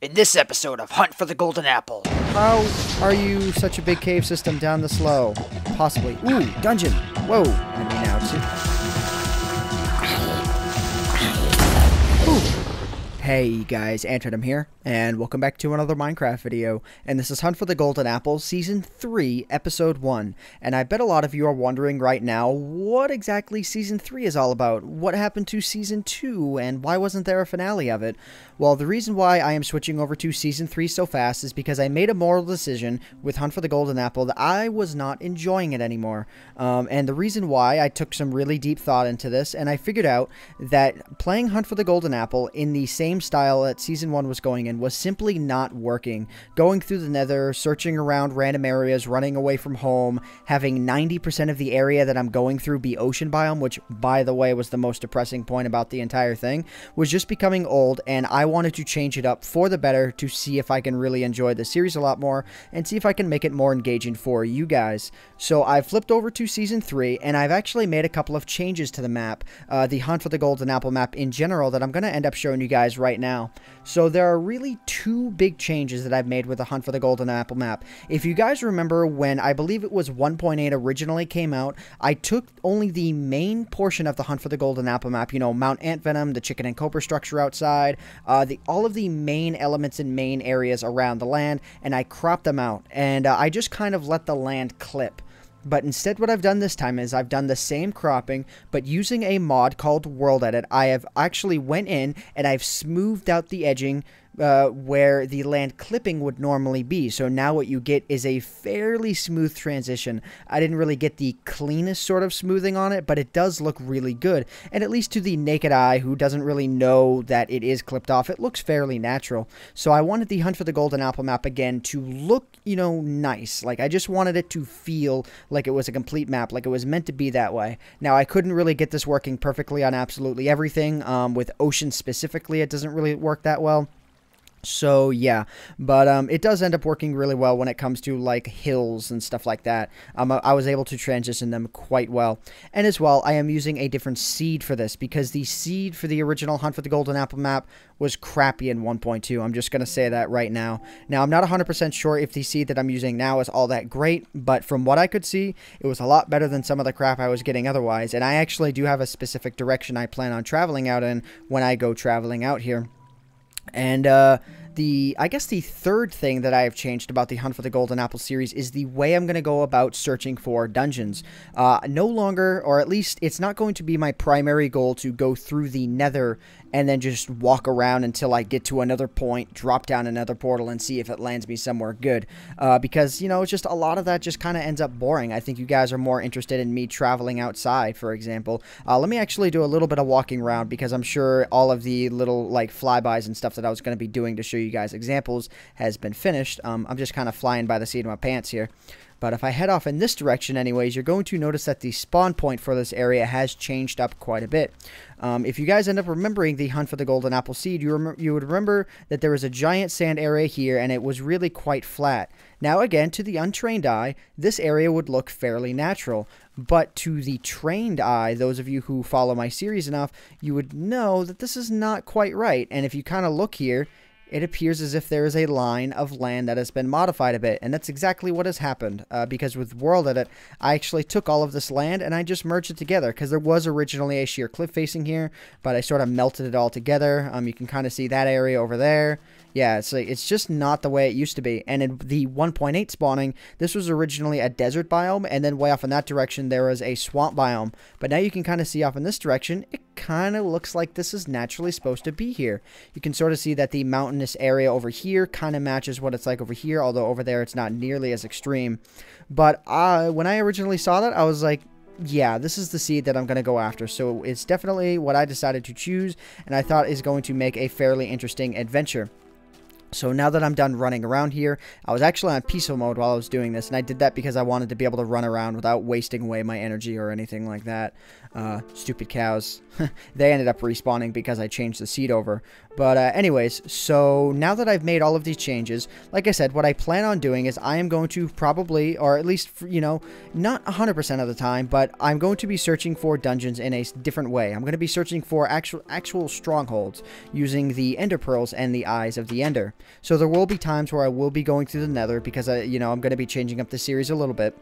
in this episode of Hunt for the Golden Apple. How are you such a big cave system down the slow? Possibly. Ooh, dungeon. Whoa. Enemy now too. Ooh. Hey guys, AntVenom here, and welcome back to another Minecraft video, and this is Hunt for the Golden Apple, Season 3, Episode 1, and I bet a lot of you are wondering right now what exactly Season 3 is all about, what happened to Season 2, and why wasn't there a finale of it? Well, the reason why I am switching over to Season 3 so fast is because I made a moral decision with Hunt for the Golden Apple that I was not enjoying it anymore, um, and the reason why I took some really deep thought into this, and I figured out that playing Hunt for the Golden Apple in the same style that Season 1 was going in was simply not working. Going through the nether, searching around random areas, running away from home, having 90% of the area that I'm going through be ocean biome, which, by the way, was the most depressing point about the entire thing, was just becoming old, and I wanted to change it up for the better to see if I can really enjoy the series a lot more, and see if I can make it more engaging for you guys. So I've flipped over to Season 3, and I've actually made a couple of changes to the map, uh, the Hunt for the Golden Apple map in general, that I'm going to end up showing you guys right now. So there are really two big changes that I've made with the Hunt for the Golden Apple map. If you guys remember when I believe it was 1.8 originally came out, I took only the main portion of the Hunt for the Golden Apple map, you know, Mount Ant Venom, the chicken and cobra structure outside, uh, the all of the main elements and main areas around the land, and I cropped them out. And uh, I just kind of let the land clip. But instead what I've done this time is I've done the same cropping, but using a mod called World Edit, I have actually went in and I've smoothed out the edging uh, where the land clipping would normally be. So now what you get is a fairly smooth transition. I didn't really get the cleanest sort of smoothing on it, but it does look really good. And at least to the naked eye who doesn't really know that it is clipped off, it looks fairly natural. So I wanted the Hunt for the Golden Apple map again to look, you know, nice. Like I just wanted it to feel like it was a complete map, like it was meant to be that way. Now I couldn't really get this working perfectly on absolutely everything. Um, with Ocean specifically, it doesn't really work that well. So yeah, but um, it does end up working really well when it comes to like hills and stuff like that. Um, I was able to transition them quite well. And as well, I am using a different seed for this because the seed for the original Hunt for the Golden Apple map was crappy in 1.2. I'm just going to say that right now. Now, I'm not 100% sure if the seed that I'm using now is all that great, but from what I could see, it was a lot better than some of the crap I was getting otherwise. And I actually do have a specific direction I plan on traveling out in when I go traveling out here. And uh, the I guess the third thing that I have changed about the Hunt for the Golden Apple series is the way I'm going to go about searching for dungeons. Uh, no longer, or at least it's not going to be my primary goal to go through the nether and then just walk around until I get to another point, drop down another portal, and see if it lands me somewhere good. Uh, because, you know, it's just a lot of that just kind of ends up boring. I think you guys are more interested in me traveling outside, for example. Uh, let me actually do a little bit of walking around because I'm sure all of the little, like, flybys and stuff that I was going to be doing to show you guys examples has been finished. Um, I'm just kind of flying by the seat of my pants here. But if I head off in this direction anyways, you're going to notice that the spawn point for this area has changed up quite a bit. Um, if you guys end up remembering the hunt for the golden apple seed, you, you would remember that there was a giant sand area here and it was really quite flat. Now again, to the untrained eye, this area would look fairly natural. But to the trained eye, those of you who follow my series enough, you would know that this is not quite right. And if you kind of look here, it appears as if there is a line of land that has been modified a bit, and that's exactly what has happened, uh, because with World Edit, I actually took all of this land and I just merged it together, because there was originally a sheer cliff facing here, but I sort of melted it all together. Um, you can kind of see that area over there, yeah, it's like, it's just not the way it used to be. And in the 1.8 spawning, this was originally a desert biome, and then way off in that direction there was a swamp biome. But now you can kind of see off in this direction, it kind of looks like this is naturally supposed to be here. You can sort of see that the mountainous area over here kind of matches what it's like over here, although over there it's not nearly as extreme. But when I originally saw that, I was like, yeah, this is the seed that I'm going to go after. So it's definitely what I decided to choose, and I thought is going to make a fairly interesting adventure. So now that I'm done running around here, I was actually on peaceful mode while I was doing this, and I did that because I wanted to be able to run around without wasting away my energy or anything like that. Uh, stupid cows. they ended up respawning because I changed the seed over. But uh, anyways, so now that I've made all of these changes, like I said, what I plan on doing is I am going to probably, or at least, you know, not 100% of the time, but I'm going to be searching for dungeons in a different way. I'm going to be searching for actual, actual strongholds using the ender pearls and the eyes of the ender. So there will be times where I will be going through the nether because I, you know, I'm going to be changing up the series a little bit.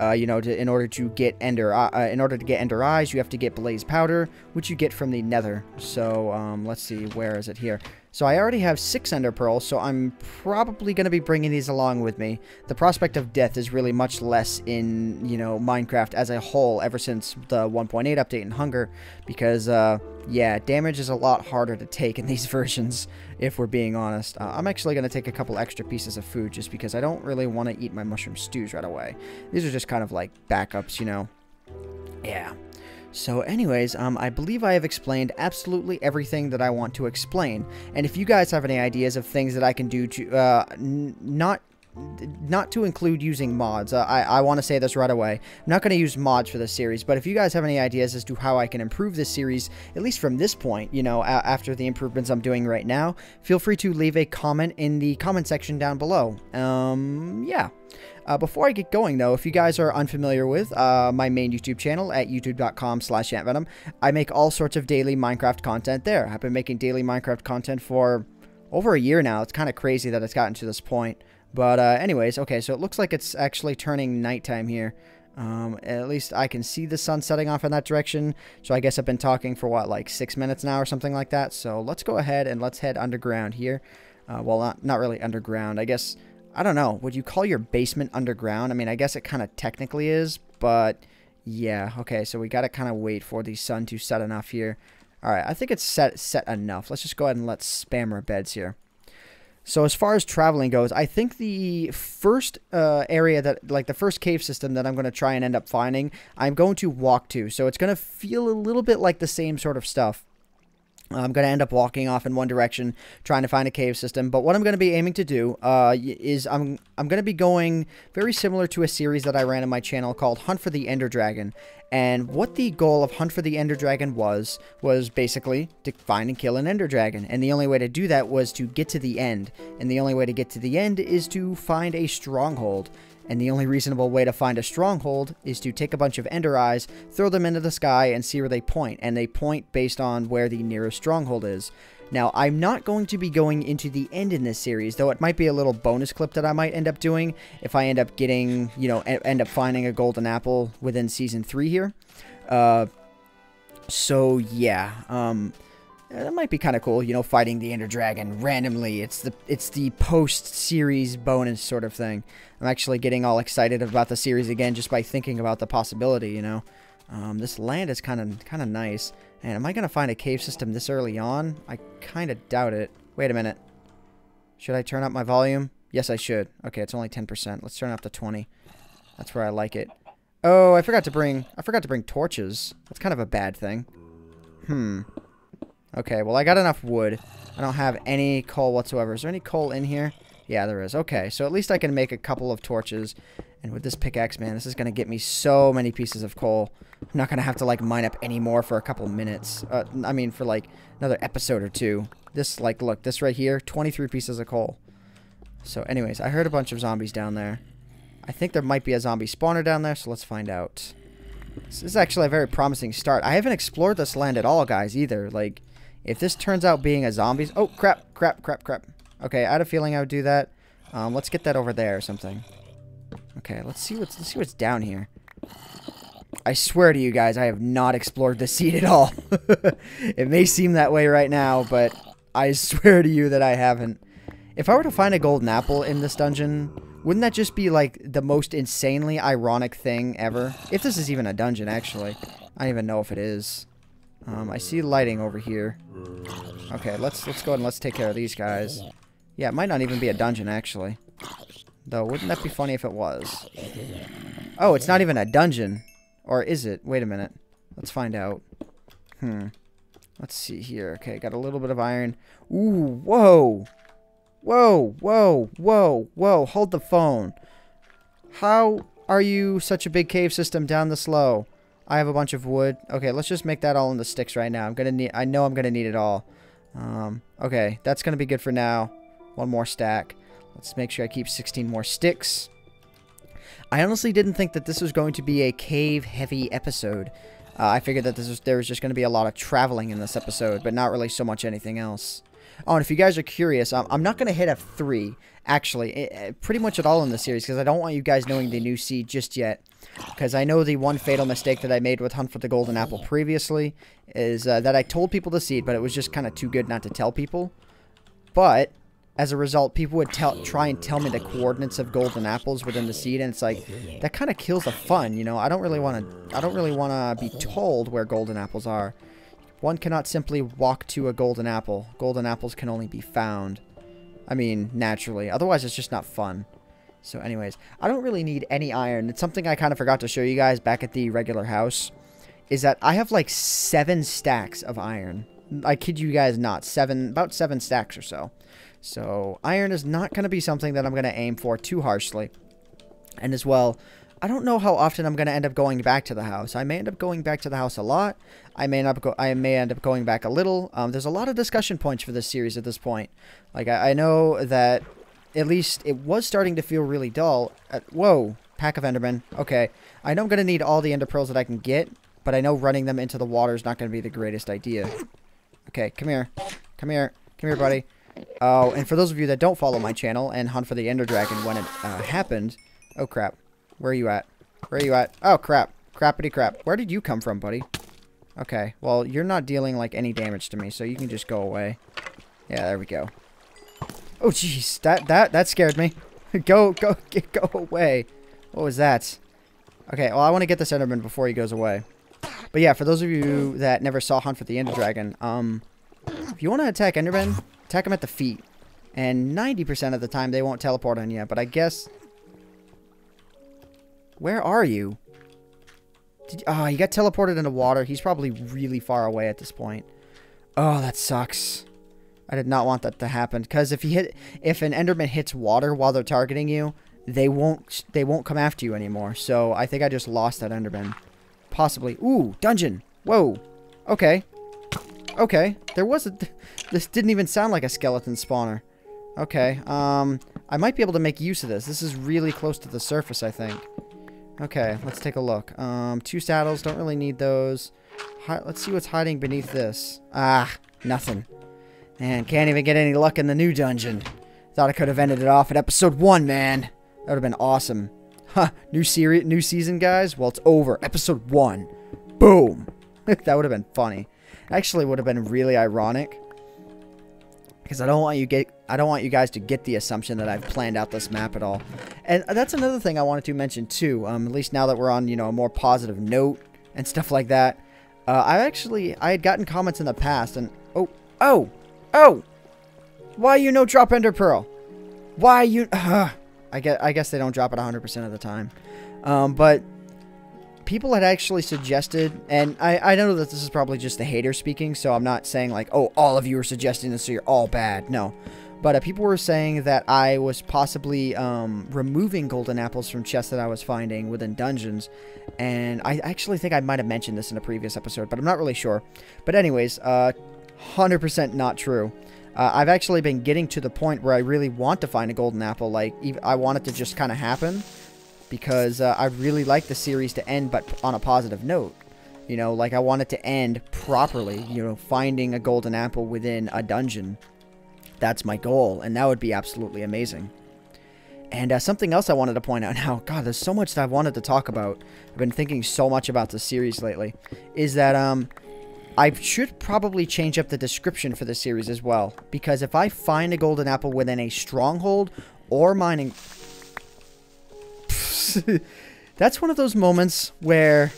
Uh, you know, to, in order to get ender, uh, uh, in order to get ender eyes, you have to get blaze powder, which you get from the nether. So, um, let's see, where is it here? So I already have six Ender Pearls, so I'm probably going to be bringing these along with me. The prospect of death is really much less in, you know, Minecraft as a whole ever since the 1.8 update in Hunger, because, uh, yeah, damage is a lot harder to take in these versions, if we're being honest. Uh, I'm actually going to take a couple extra pieces of food just because I don't really want to eat my mushroom stews right away. These are just kind of like backups, you know. Yeah. So anyways, um, I believe I have explained absolutely everything that I want to explain. And if you guys have any ideas of things that I can do to, uh, not not to include using mods. Uh, I, I want to say this right away. I'm not going to use mods for this series, but if you guys have any ideas as to how I can improve this series, at least from this point, you know, after the improvements I'm doing right now, feel free to leave a comment in the comment section down below. Um, yeah. Uh, before I get going, though, if you guys are unfamiliar with uh, my main YouTube channel at youtube.com slash antvenom, I make all sorts of daily Minecraft content there. I've been making daily Minecraft content for over a year now. It's kind of crazy that it's gotten to this point. But uh, anyways, okay, so it looks like it's actually turning nighttime here. Um, at least I can see the sun setting off in that direction. So I guess I've been talking for, what, like six minutes now or something like that. So let's go ahead and let's head underground here. Uh, well, not, not really underground. I guess I don't know. Would you call your basement underground? I mean, I guess it kind of technically is, but yeah. Okay, so we got to kind of wait for the sun to set enough here. All right, I think it's set set enough. Let's just go ahead and let's spam our beds here. So as far as traveling goes, I think the first uh, area that, like the first cave system that I'm going to try and end up finding, I'm going to walk to. So it's going to feel a little bit like the same sort of stuff. I'm going to end up walking off in one direction, trying to find a cave system. But what I'm going to be aiming to do uh, is I'm I'm going to be going very similar to a series that I ran on my channel called Hunt for the Ender Dragon. And what the goal of Hunt for the Ender Dragon was, was basically to find and kill an Ender Dragon. And the only way to do that was to get to the end. And the only way to get to the end is to find a stronghold. And the only reasonable way to find a stronghold is to take a bunch of ender eyes, throw them into the sky, and see where they point. And they point based on where the nearest stronghold is. Now, I'm not going to be going into the end in this series, though it might be a little bonus clip that I might end up doing if I end up getting, you know, end up finding a golden apple within Season 3 here. Uh, so, yeah, um, that might be kind of cool, you know, fighting the Ender Dragon randomly. It's the it's the post-series bonus sort of thing. I'm actually getting all excited about the series again just by thinking about the possibility, you know. Um, this land is kind of kind of nice. And am I going to find a cave system this early on? I kind of doubt it. Wait a minute. Should I turn up my volume? Yes, I should. Okay, it's only 10%. Let's turn up to 20. That's where I like it. Oh, I forgot to bring I forgot to bring torches. That's kind of a bad thing. Hmm. Okay, well, I got enough wood. I don't have any coal whatsoever. Is there any coal in here? Yeah, there is. Okay, so at least I can make a couple of torches. And with this pickaxe, man, this is going to get me so many pieces of coal. I'm not going to have to, like, mine up any more for a couple minutes. Uh, I mean, for, like, another episode or two. This, like, look, this right here, 23 pieces of coal. So, anyways, I heard a bunch of zombies down there. I think there might be a zombie spawner down there, so let's find out. This is actually a very promising start. I haven't explored this land at all, guys, either. Like, if this turns out being a zombies... Oh, crap, crap, crap, crap. Okay, I had a feeling I would do that. Um, let's get that over there or something. Okay, let's see what's let's see what's down here. I swear to you guys, I have not explored the seed at all. it may seem that way right now, but I swear to you that I haven't. If I were to find a golden apple in this dungeon, wouldn't that just be like the most insanely ironic thing ever? If this is even a dungeon, actually. I don't even know if it is. Um, I see lighting over here. Okay, let's let's go ahead and let's take care of these guys. Yeah, it might not even be a dungeon, actually. Though, wouldn't that be funny if it was? Oh, it's not even a dungeon. Or is it? Wait a minute. Let's find out. Hmm. Let's see here. Okay, got a little bit of iron. Ooh, whoa. Whoa, whoa, whoa, whoa. Hold the phone. How are you such a big cave system down the slow? I have a bunch of wood. Okay, let's just make that all into sticks right now. I'm gonna need. I know I'm gonna need it all. Um, okay, that's gonna be good for now. One more stack. Let's make sure I keep 16 more sticks. I honestly didn't think that this was going to be a cave-heavy episode. Uh, I figured that this was, there was just going to be a lot of traveling in this episode, but not really so much anything else. Oh, and if you guys are curious, um, I'm not going to hit F3, actually, eh, eh, pretty much at all in the series, because I don't want you guys knowing the new seed just yet. Because I know the one fatal mistake that I made with Hunt for the Golden Apple previously is uh, that I told people the seed, but it was just kind of too good not to tell people. But as a result, people would tell, try and tell me the coordinates of golden apples within the seed, and it's like that kind of kills the fun, you know. I don't really want to. I don't really want to be told where golden apples are. One cannot simply walk to a golden apple. Golden apples can only be found. I mean, naturally. Otherwise, it's just not fun. So, anyways, I don't really need any iron. It's something I kind of forgot to show you guys back at the regular house. Is that I have like seven stacks of iron. I kid you guys not. Seven, about seven stacks or so. So iron is not going to be something that I'm going to aim for too harshly. And as well, I don't know how often I'm going to end up going back to the house. I may end up going back to the house a lot. I may end up go I may end up going back a little. Um, there's a lot of discussion points for this series at this point. Like I, I know that at least it was starting to feel really dull. Uh, whoa, pack of Endermen. Okay, I know I'm going to need all the Ender Pearls that I can get, but I know running them into the water is not going to be the greatest idea. Okay, come here. Come here. Come here, buddy. Oh, and for those of you that don't follow my channel and hunt for the Ender Dragon when it uh, happened... Oh, crap. Where are you at? Where are you at? Oh, crap. Crappity crap. Where did you come from, buddy? Okay, well, you're not dealing, like, any damage to me, so you can just go away. Yeah, there we go. Oh, jeez. That, that, that scared me. go, go, get, go away. What was that? Okay, well, I want to get this Enderman before he goes away. But yeah, for those of you that never saw Hunt for the Ender Dragon, um, if you want to attack Enderman, Attack him at the feet. And 90% of the time, they won't teleport on you. But I guess... Where are you? Did, oh, he got teleported into water. He's probably really far away at this point. Oh, that sucks. I did not want that to happen. Because if he hit, if an Enderman hits water while they're targeting you, they won't they won't come after you anymore. So I think I just lost that Enderman. Possibly. Ooh, dungeon. Whoa. Okay. Okay, there was a... This didn't even sound like a skeleton spawner. Okay, um... I might be able to make use of this. This is really close to the surface, I think. Okay, let's take a look. Um, two saddles, don't really need those. Hi let's see what's hiding beneath this. Ah, nothing. Man, can't even get any luck in the new dungeon. Thought I could have ended it off at episode one, man. That would have been awesome. Huh, new new season, guys? Well, it's over. Episode one. Boom. that would have been funny. Actually, would have been really ironic. Because I don't want you get I don't want you guys to get the assumption that I've planned out this map at all. And that's another thing I wanted to mention too. Um, at least now that we're on you know a more positive note and stuff like that. Uh, I actually I had gotten comments in the past and oh oh oh why you no drop Ender Pearl? Why you? Uh, I guess I guess they don't drop it 100% of the time. Um, but people had actually suggested, and I, I know that this is probably just the hater speaking, so I'm not saying like, oh, all of you are suggesting this, so you're all bad. No. But uh, people were saying that I was possibly um, removing golden apples from chests that I was finding within dungeons. And I actually think I might have mentioned this in a previous episode, but I'm not really sure. But anyways, uh, 100% not true. Uh, I've actually been getting to the point where I really want to find a golden apple. Like, I want it to just kind of happen because uh, I really like the series to end, but on a positive note. You know, like I want it to end properly, you know, finding a golden apple within a dungeon. That's my goal, and that would be absolutely amazing. And uh, something else I wanted to point out now, God, there's so much that I've wanted to talk about. I've been thinking so much about the series lately. Is that, um, I should probably change up the description for the series as well. Because if I find a golden apple within a stronghold or mining that's one of those moments where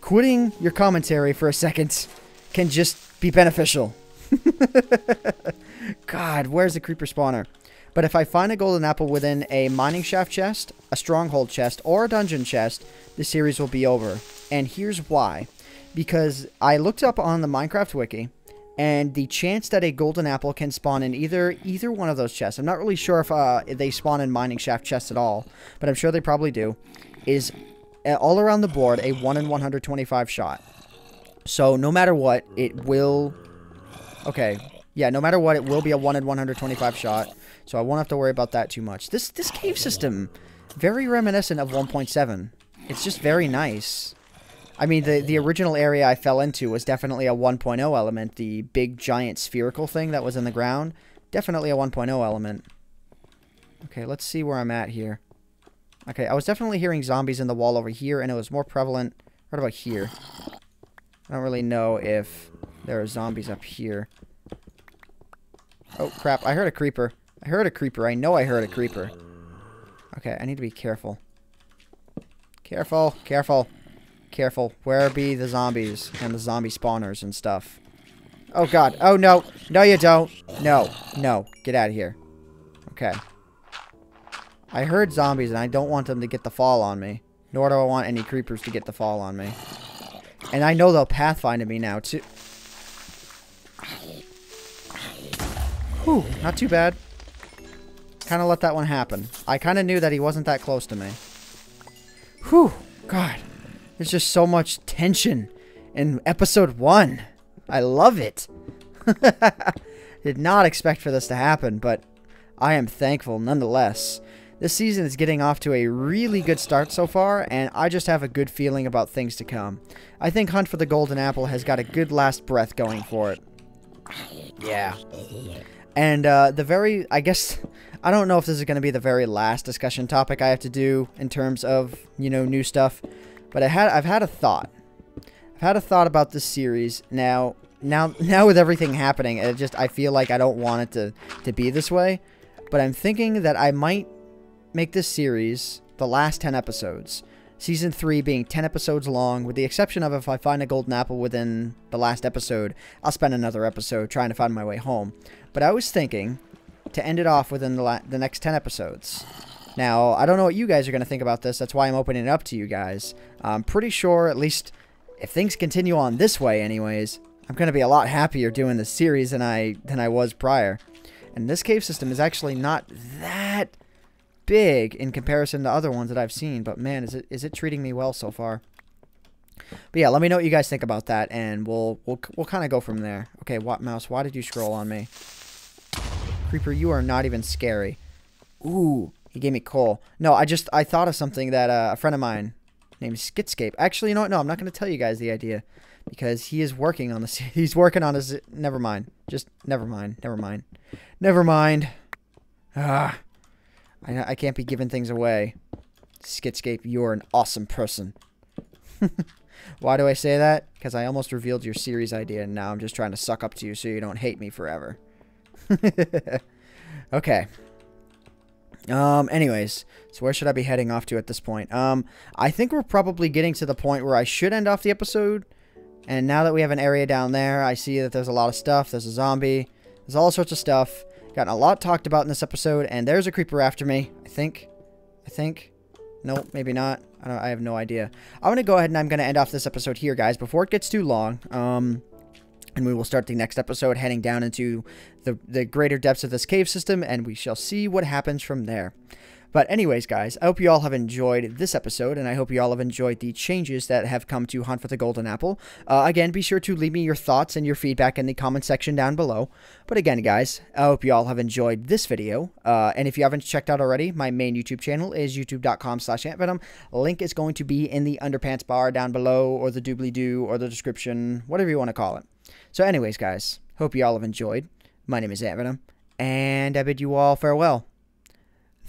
quitting your commentary for a second can just be beneficial. God, where's the creeper spawner? But if I find a golden apple within a mining shaft chest, a stronghold chest, or a dungeon chest, the series will be over. And here's why. Because I looked up on the Minecraft wiki, and the chance that a golden apple can spawn in either either one of those chests, I'm not really sure if, uh, they spawn in mining shaft chests at all, but I'm sure they probably do, is uh, all around the board a 1 in 125 shot. So no matter what, it will... Okay, yeah, no matter what, it will be a 1 in 125 shot, so I won't have to worry about that too much. This, this cave system, very reminiscent of 1.7. It's just very nice. I mean, the, the original area I fell into was definitely a 1.0 element. The big, giant spherical thing that was in the ground. Definitely a 1.0 element. Okay, let's see where I'm at here. Okay, I was definitely hearing zombies in the wall over here, and it was more prevalent right about here. I don't really know if there are zombies up here. Oh, crap. I heard a creeper. I heard a creeper. I know I heard a creeper. Okay, I need to be careful. Careful, careful, careful. Where be the zombies and the zombie spawners and stuff? Oh, God. Oh, no. No, you don't. No. No. Get out of here. Okay. I heard zombies, and I don't want them to get the fall on me. Nor do I want any creepers to get the fall on me. And I know they'll pathfind me now, too. Whew, not too bad. Kind of let that one happen. I kind of knew that he wasn't that close to me. Whew, God. There's just so much tension in episode one. I love it. Did not expect for this to happen, but I am thankful nonetheless. This season is getting off to a really good start so far, and I just have a good feeling about things to come. I think Hunt for the Golden Apple has got a good last breath going for it. Yeah. And uh, the very, I guess, I don't know if this is going to be the very last discussion topic I have to do in terms of, you know, new stuff, but I had, I've had a thought. I've had a thought about this series. Now, now, now with everything happening, it just, I feel like I don't want it to, to be this way, but I'm thinking that I might make this series the last 10 episodes. Season 3 being 10 episodes long, with the exception of if I find a golden apple within the last episode, I'll spend another episode trying to find my way home. But I was thinking to end it off within the, the next 10 episodes. Now, I don't know what you guys are going to think about this. That's why I'm opening it up to you guys. I'm pretty sure, at least if things continue on this way anyways, I'm going to be a lot happier doing this series than I, than I was prior. And this cave system is actually not that big in comparison to other ones that I've seen, but man, is it is it treating me well so far. But yeah, let me know what you guys think about that, and we'll we'll we'll kind of go from there. Okay, what mouse? Why did you scroll on me? Creeper, you are not even scary. Ooh, he gave me coal. No, I just I thought of something that uh, a friend of mine named Skitscape. Actually, you know what? No, I'm not going to tell you guys the idea because he is working on this. He's working on his. Never mind. Just never mind. Never mind. Never mind. Ah. I, I can't be giving things away. Skitscape, you're an awesome person. Why do I say that? Because I almost revealed your series idea, and now I'm just trying to suck up to you so you don't hate me forever. okay. Um, anyways, so where should I be heading off to at this point? Um, I think we're probably getting to the point where I should end off the episode. And now that we have an area down there, I see that there's a lot of stuff. There's a zombie. There's all sorts of stuff. Gotten a lot talked about in this episode, and there's a creeper after me. I think. I think. Nope, maybe not. I, don't, I have no idea. I'm going to go ahead and I'm going to end off this episode here, guys, before it gets too long. Um, and we will start the next episode heading down into the, the greater depths of this cave system, and we shall see what happens from there. But anyways, guys, I hope you all have enjoyed this episode, and I hope you all have enjoyed the changes that have come to Hunt for the Golden Apple. Uh, again, be sure to leave me your thoughts and your feedback in the comment section down below. But again, guys, I hope you all have enjoyed this video. Uh, and if you haven't checked out already, my main YouTube channel is youtube.com slash antvenom. Link is going to be in the underpants bar down below, or the doobly-doo, or the description, whatever you want to call it. So anyways, guys, hope you all have enjoyed. My name is Antvenom, and I bid you all farewell.